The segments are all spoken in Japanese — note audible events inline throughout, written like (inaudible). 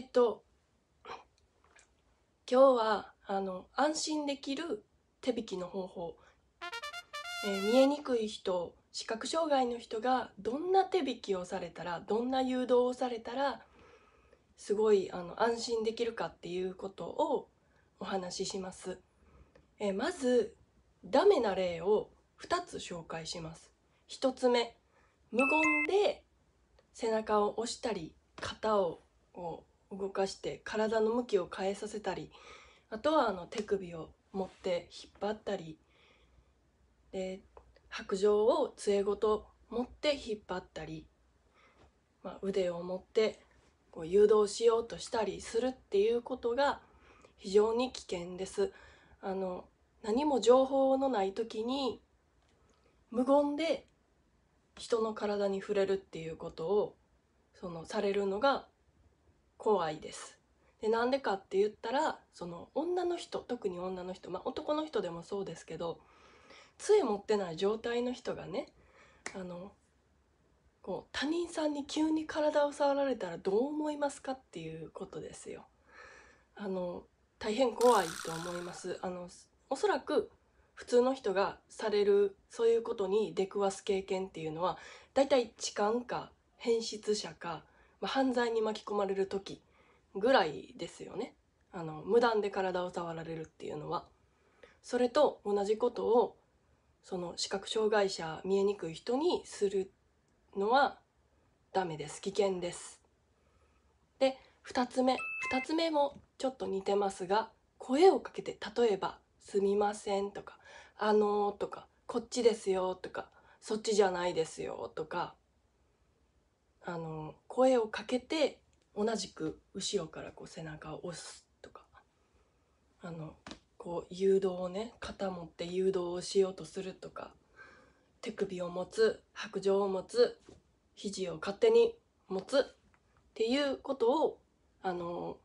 ー、っと今日はあの安心できる手引きの方法、えー、見えにくい人視覚障害の人がどんな手引きをされたらどんな誘導をされたらすごいあの安心できるかっていうことをお話しします。えー、まずダメな例を2つ紹介します。1つ目無言で背中を押したり肩を動かして体の向きを変えさせたりあとはあの手首を持って引っ張ったりで白状を杖ごと持って引っ張ったり、まあ、腕を持ってこう誘導しようとしたりするっていうことが非常に危険です。あの何も情報のない時に無言で人の体に触れるっていうことをそのされるのが怖いです。でなんでかって言ったらその女の人特に女の人まあ男の人でもそうですけど杖持ってない状態の人がねあのこう他人さんに急に体を触られたらどう思いますかっていうことですよ。あの大変怖いと思います。あのおそらく普通の人がされるそういうことに出くわす経験っていうのはだいたい痴漢か変質者か、まあ、犯罪に巻き込まれる時ぐらいですよねあの無断で体を触られるっていうのは。それと同じことをその視覚障害者見えにくい人にするのはダメです危険です。で2つ目2つ目もちょっと似てますが声をかけて例えば「すみません」とか「あのー」とか「こっちですよ」とか「そっちじゃないですよ」とかあの声をかけて同じく後ろからこう背中を押すとかあのこう誘導をね肩持って誘導をしようとするとか手首を持つ白状を持つ肘を勝手に持つっていうことをあの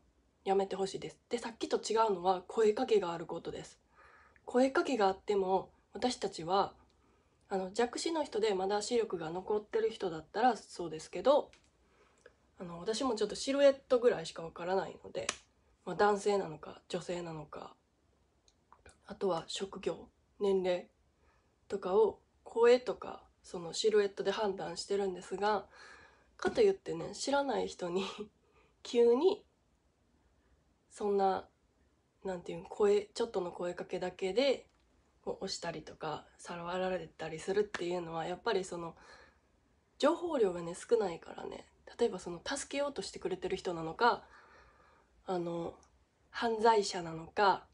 やめてほしいです。でさっきと違うのは声かけがあることです。声かけがあっても私たちはあの弱視の人でまだ視力が残ってる人だったらそうですけどあの私もちょっとシルエットぐらいしかわからないので、まあ、男性なのか女性なのかあとは職業年齢とかを声とかそのシルエットで判断してるんですがかといってね知らない人に (laughs) 急にそんななんていう声ちょっとの声かけだけで押したりとかさらわられたりするっていうのはやっぱりその情報量がね少ないからね例えばその助けようとしてくれてる人なのかあの犯罪者なのか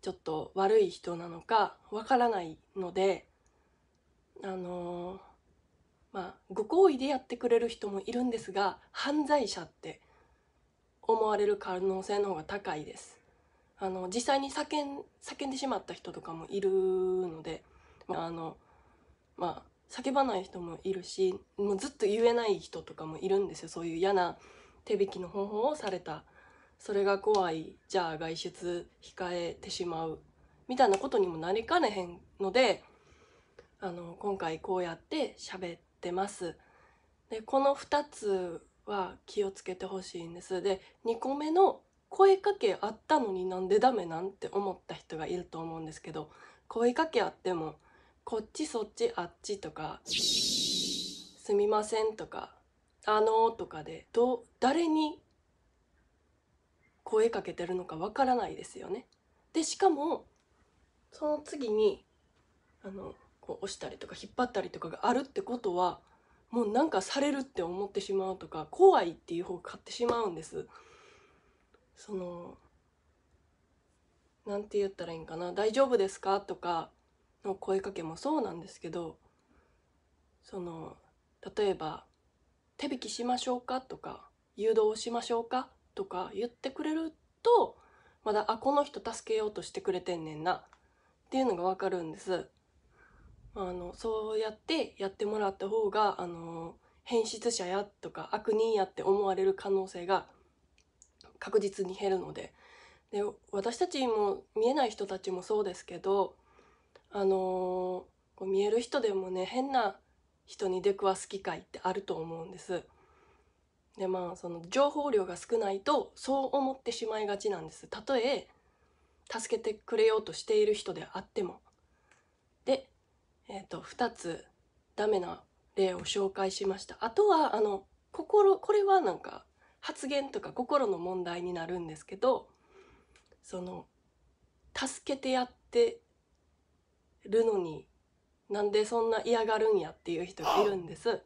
ちょっと悪い人なのかわからないのであのまあご好意でやってくれる人もいるんですが犯罪者って思われる可能性の方が高いです。あの実際に叫ん叫んでしまった人とかもいるのであのまあ叫ばない人もいるしもうずっと言えない人とかもいるんですよそういう嫌な手引きの方法をされたそれが怖いじゃあ外出控えてしまうみたいなことにもなりかねへんのであの今回こうやって喋ってます。でこの2つは気をつけてほしいんです。で2個目の声かけあったのになんでダメなんて思った人がいると思うんですけど声かけあってもこっちそっちあっちとかすみませんとかあのとかでど誰に声かけてるのかわからないですよね。でしかもその次にあのこう押したりとか引っ張ったりとかがあるってことはもうなんかされるって思ってしまうとか怖いっていう方が買ってしまうんです。そのなんて言ったらいいんかな「大丈夫ですか?」とかの声かけもそうなんですけどその例えば「手引きしましょうか?」とか「誘導しましょうか?」とか言ってくれるとまだあこの人助けようとしてくれてんねんなっていうのが分かるんです。あのそうやってやってもらった方があの変質者やとか悪人やって思われる可能性が確実に減るので。で私たちも見えない人たちもそうですけどあのー、見える人でもね変な人に出くわす機会ってあると思うんです。でまあその情報量が少ないとそう思ってしまいがちなんです。たとえ助けてくれようとしている人であっても。で、えーと、2つダメな例を紹介しました。あとはあの心これはなんか発言とか心の問題になるんですけどその助けてやってるのになんでそんな嫌がるんやっていう人がいるんです。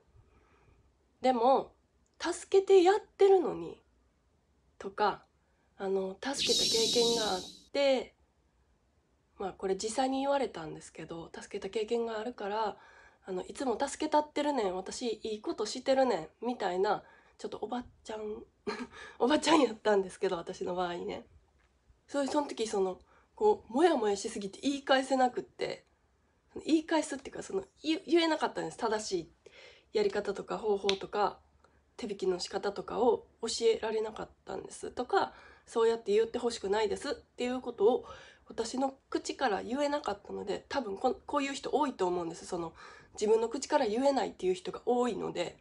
でも助けてやってるのにとかあの助けた経験があってまあこれ実際に言われたんですけど助けた経験があるからあのいつも助けたってるねん私いいことしてるねんみたいなちょっとおばちゃん (laughs) おばちゃんやったんですけど私の場合ね。そういうその時そのこうモヤモヤしすぎて言い返せなくって言い返すっていうかその言えなかったんです。正しいやり方とか方法とか手引きの仕方とかを教えられなかったんです。とかそうやって言ってほしくないです。っていうことを私の口から言えなかったので多分ここういう人多いと思うんです。その自分の口から言えないっていう人が多いので。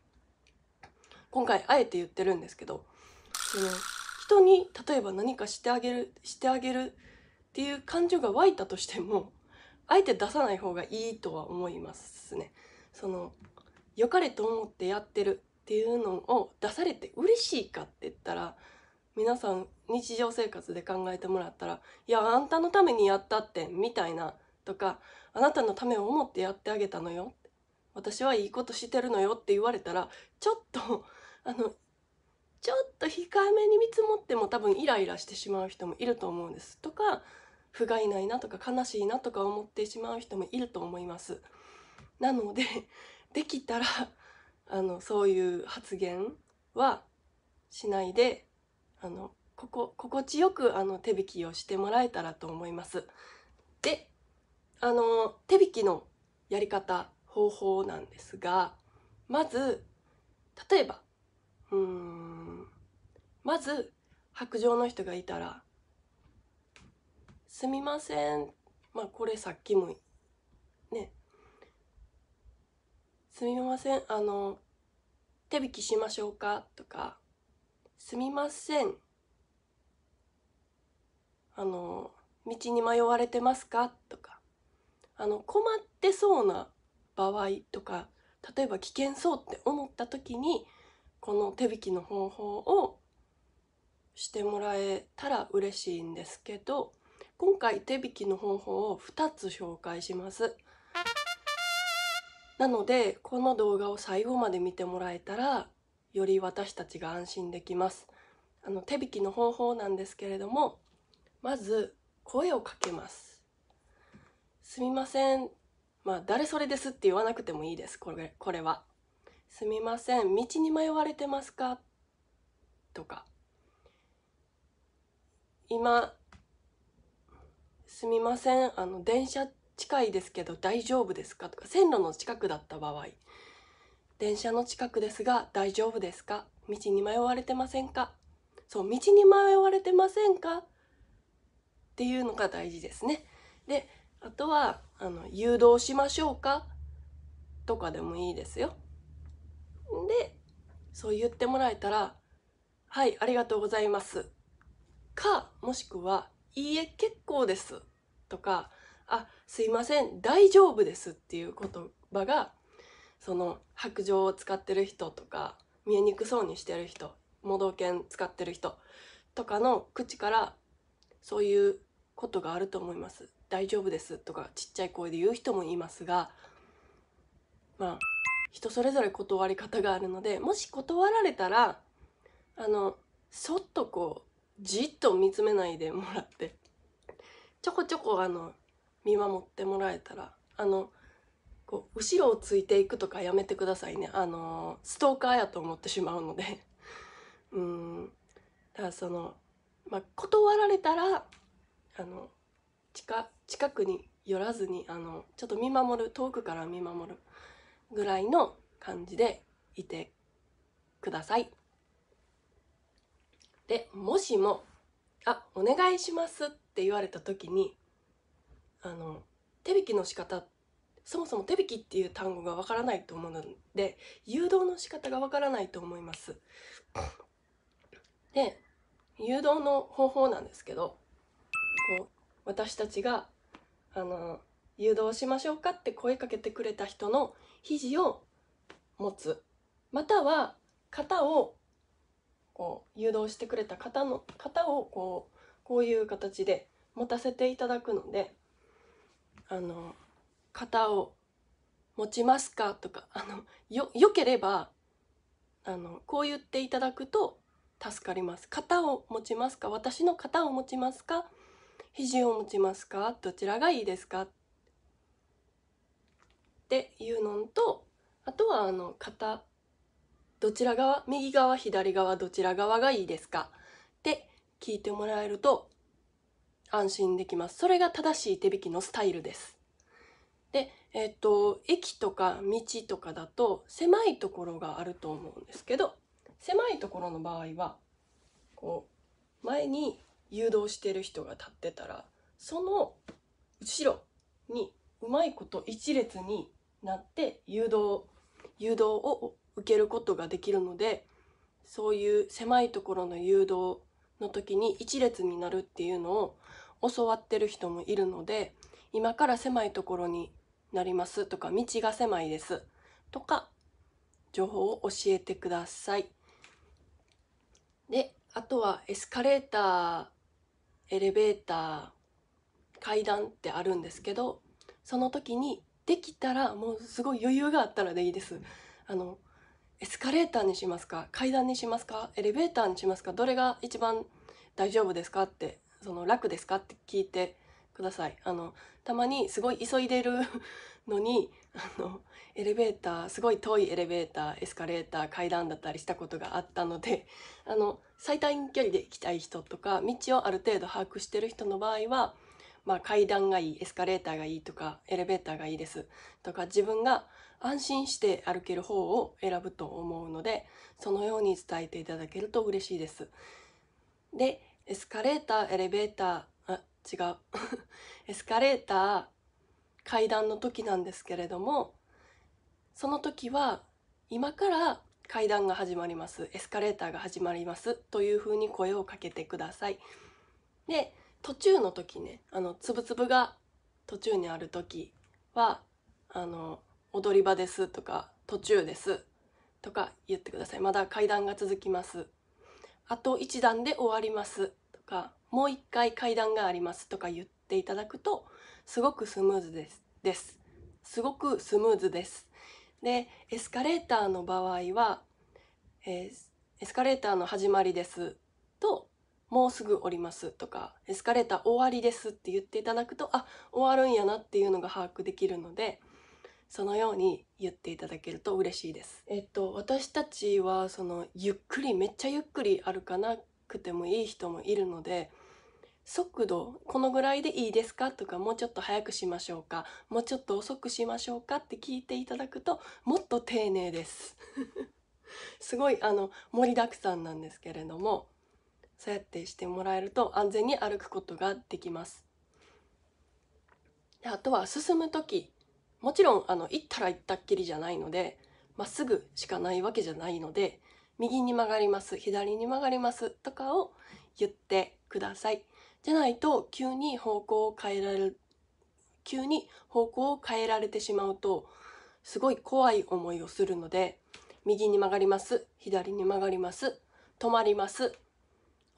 今回あえて言ってるんですけどその人に例えば何かしてあげるしてあげるっていう感情が湧いたとしてもあえて出さない方がいいとは思いますね。その良かれと思ってやってるっていうのを出されて嬉しいかって言ったら皆さん日常生活で考えてもらったら「いやあんたのためにやったって」みたいなとか「あなたのためを思ってやってあげたのよ」私はいいことしてるのよって言われたらちょっとあのちょっと控えめに見積もっても多分イライラしてしまう人もいると思うんですとか不甲斐ないなとか悲しいなとか思ってしまう人もいると思いますなので (laughs) できたらあのそういう発言はしないであのここ心地よくあの手引きをしてもらえたらと思います。であの手引きのやり方方法なんですがまず例えばうん。まず白状の人がいたら「すみません」まあこれさっきもね「すみません。あの手引きしましょうか?」とか「すみません。あの道に迷われてますか?」とかあの困ってそうな場合とか例えば危険そうって思った時にこの手引きの方法をしてもらえたら嬉しいんですけど今回手引きの方法を2つ紹介します。なのでこの動画を最後まで見てもらえたらより私たちが安心できます。あの手引きの方法なんですけれどもまず声をかけます。すみません。まあ誰それですって言わなくてもいいです。これこれは。すみません。道に迷われてますか？とか。今すみません。あの電車近いですけど大丈夫ですか？とか。線路の近くだった場合。電車の近くですが大丈夫ですか？道に迷われてませんか？そう道に迷われてませんか？っていうのが大事ですね。であとはあの誘導しましょうか？とかでもいいですよ。でそう言ってもらえたら「はいありがとうございます」かもしくは「いいえ結構です」とかあすいません大丈夫ですっていう言葉がその白状を使ってる人とか見えにくそうにしてる人盲導犬使ってる人とかの口からそういうことがあると思います。大丈夫です。とかちっちゃい声で言う人もいますがまあ人それぞれ断り方があるのでもし断られたらあのそっとこうじっと見つめないでもらってちょこちょこあの見守ってもらえたらあのこう後ろをついていくとかやめてくださいね。あのストーカーやと思ってしまうので。(laughs) うん。だからその、まあ、断られたらあの近近くに寄らずにあのちょっと見守る遠くから見守る。ぐらいの感じでいてください。でもしも「あお願いします」って言われた時にあの手引きの仕方そもそも手引きっていう単語がわからないと思うので誘導の仕方がわからないと思いますで誘導の方法なんですけどこう私たちがあの誘導しましょうかって声かけてくれた人の肘を持つ。または肩をこう誘導してくれた肩の肩をこうこういう形で持たせていただくのであの肩を持ちますかとかあのよよければあのこう言っていただくと助かります。肩を持ちますか？私の肩を持ちますか？肘を持ちますか？どちらがいいですか？っていうのとあとはあの肩どちら側右側左側どちら側がいいですか？って聞いてもらえると安心できます。それが正しい手引きのスタイルです。でえっと駅とか道とかだと狭いところがあると思うんですけど狭いところの場合はこう前に誘導してる人が立ってたらその後ろにうまいこと一列になって誘導誘導を受けることができるのでそういう狭いところの誘導の時に一列になるっていうのを教わってる人もいるので今から狭いところになりますとか道が狭いですとか情報を教えてください。であとはエスカレーターエレベーター階段ってあるんですけどその時にできたらもうすごい余裕があったらでいいです。あのエスカレーターにしますか？階段にしますか？エレベーターにしますか？どれが一番大丈夫ですかってその楽ですかって聞いてください。あのたまにすごい急いでる (laughs) のにあのエレベーターすごい遠いエレベーターエスカレーター階段だったりしたことがあったのであの最短距離で行きたい人とか道をある程度把握してる人の場合は、まあ、階段がいいエスカレーターがいいとかエレベーターがいいです。とか自分が安心して歩ける方を選ぶと思うのでそのように伝えていただけると嬉しいです。でエスカレーターエレベーターあ違う。(laughs) エスカレーター階段の時なんですけれどもその時は今から階段が始まります。エスカレーターが始まります。というふうに声をかけてください。で途中の時ねあのつぶつぶが途中にある時はあの踊り場ですとか途中ですとか言ってください。まだ階段が続きます。あと1段で終わりますとかもう1回階段がありますとか言っていただくとすごくスムーズですです。すごくスムーズです。でエスカレーターの場合は、えー、エスカレーターの始まりですともうすぐ降りますとかエスカレーター終わりですって言っていただくとあ終わるんやなっていうのが把握できるのでそのように言っていただけると嬉しいです。えっと私たちはそのゆっくりめっちゃゆっくり歩かなくてもいい人もいるので速度このぐらいでいいですかとかもうちょっと早くしましょうかもうちょっと遅くしましょうかって聞いていただくともっと丁寧です (laughs) すごいあの盛りだくさんなんですけれどもそうやってしてもらえると安全に歩くことができます。であとは進む時もちろんあの行ったら行ったっきりじゃないのでまっすぐしかないわけじゃないので右に曲がります左に曲がりますとかを言ってください。じゃないと急に方向を変えられる急に方向を変えられてしまうとすごい怖い思いをするので右に曲がります左に曲がります止まります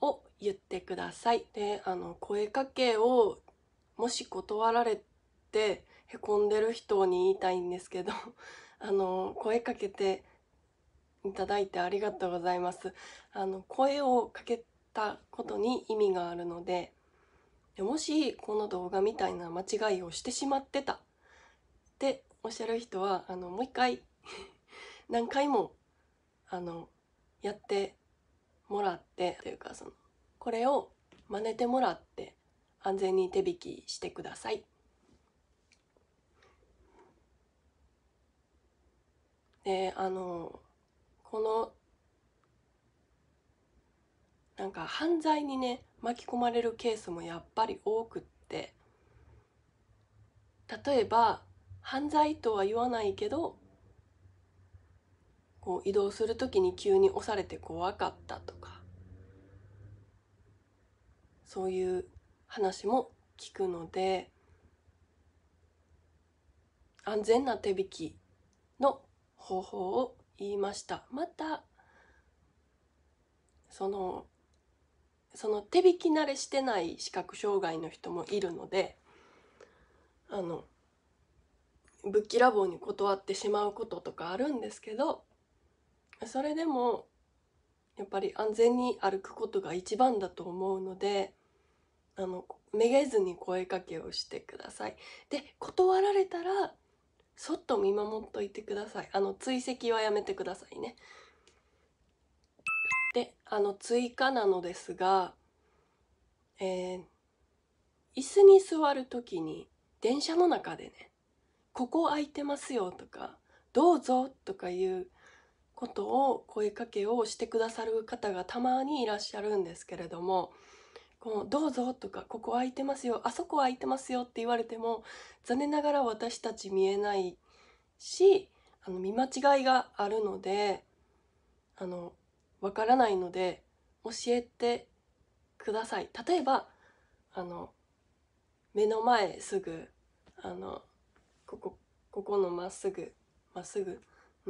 を言ってください。であの声かけをもし断られてへこんでる人に言いたいんですけど (laughs) あの声かけていただいてありがとうございます。あの声をかけたことに意味があるのでもしこの動画みたいな間違いをしてしまってた。っておっしゃる人はあのもう一回 (laughs) 何回もあのやってもらってというかそのこれを真似てもらって安全に手引きしてください。であのこのなんか犯罪にね巻き込まれるケースもやっぱり多くって例えば犯罪とは言わないけどこう移動する時に急に押されて怖かったとかそういう話も聞くので安全な手引きの方法を言いました。またそのその手引き慣れしてない視覚障害の人もいるのであのぶっきらぼうに断ってしまうこととかあるんですけどそれでもやっぱり安全に歩くことが一番だと思うのであのめげずに声かけをしてください。で断られたらそっと見守っといてください。あの追跡はやめてくださいね。であの追加なのですが、えー、椅子に座る時に電車の中でね「ここ空いてますよ」とか「どうぞ」とかいうことを声かけをしてくださる方がたまにいらっしゃるんですけれどもこうどうぞとかここ空いてますよあそこ空いてますよって言われても残念ながら私たち見えないしあの見間違いがあるのであのわからないので教えてください。例えばあの目の前すぐあのここここのまっすぐまっすぐ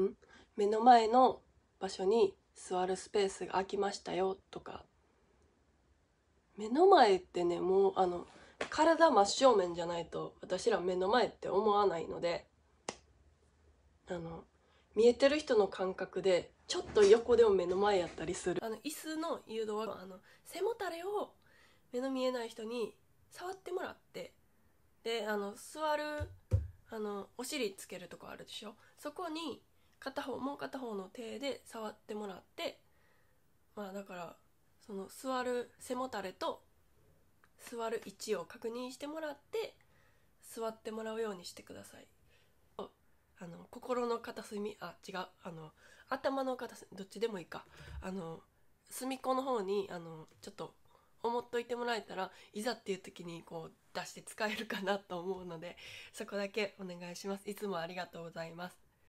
ん？目の前の場所に座るスペースが空きましたよとか目の前ってねもうあの体真正面じゃないと私ら目の前って思わないのであの見えてる人の感覚でちょっと横でも目の前やったりする。あの椅子の誘導はあの背もたれを目の見えない人に触ってもらってであの座るあのお尻つけるとこあるでしょ？そこに片方もう片方の手で触ってもらってまあだからその座る背もたれと座る位置を確認してもらって座ってもらうようにしてください。あの心の片隅あ違うあの頭の片隅どっちでもいいか。あの隅っこの方にあのちょっと思っといてもらえたらいざっていう時にこう出して使えるかなと思うのでそこだけお願いします。いつもありがとうございます。